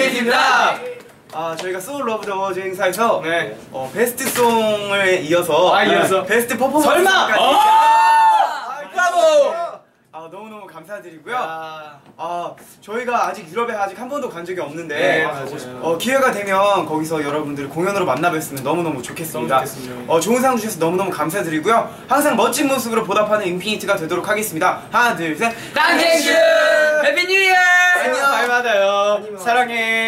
인피니트입니다. 아 저희가 So-Loved Awards 행사에서 네. 어, Best Song을 이어서 아, 이어서. Best Performance 설마! 아, 브라보! 아 너무너무 감사드리고요. 야. 아 저희가 아직 유럽에 아직 한 번도 간 적이 없는데 네. 어, 기회가 되면 거기서 여러분들 공연으로 만나 뵀으면 너무너무 좋겠습니다. 너무 좋겠습니다. 어, 좋은 상 주셔서 너무너무 감사드리고요. 항상 멋진 모습으로 보답하는 인피니트가 되도록 하겠습니다. 하나 둘 셋. Thank you! 사랑해.